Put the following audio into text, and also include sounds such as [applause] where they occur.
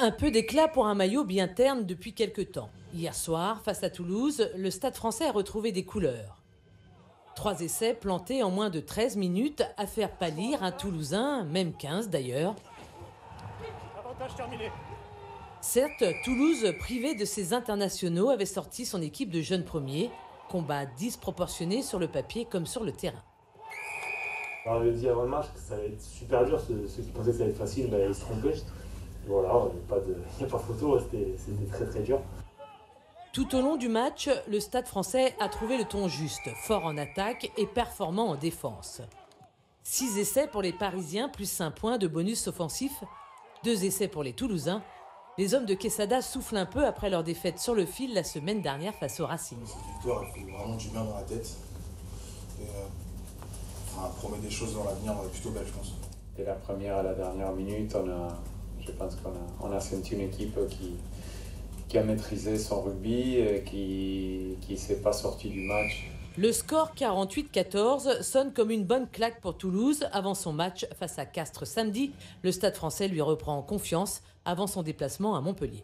Un peu d'éclat pour un maillot bien terne depuis quelque temps. Hier soir, face à Toulouse, le stade français a retrouvé des couleurs. Trois essais plantés en moins de 13 minutes à faire pâlir un Toulousain, même 15 d'ailleurs. Certes, Toulouse, privé de ses internationaux, avait sorti son équipe de jeunes premiers. Combat disproportionné sur le papier comme sur le terrain. On avait dit avant le match que ça allait être super dur. Ceux, qui pensaient que ça allait être facile, ben, ils se trompaient. Voilà, il [laughs] n'y a, pas photo, c'était très très dur. Tout au long du match, le stade français a trouvé le ton juste, fort en attaque et performant en défense. Six essais pour les Parisiens, plus 5 points de bonus offensif. Deux essais pour les Toulousains. Les hommes de Quesada soufflent un peu après leur défaite sur le fil la semaine dernière face au Racing. Cette victoire, elle fait vraiment du bien dans la tête. Et, euh, promet des choses dans l'avenir plutôt belles, je pense. Dès la première à la dernière minute, on a, je pense qu'on a, senti une équipe qui, a maîtrisé son rugby, et qui ne s'est pas sorti du match. Le score 48-14 sonne comme une bonne claque pour Toulouse avant son match face à Castres samedi. Le stade français lui reprend confiance avant son déplacement à Montpellier.